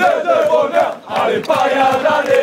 Ile de bonheur, allez pas y aller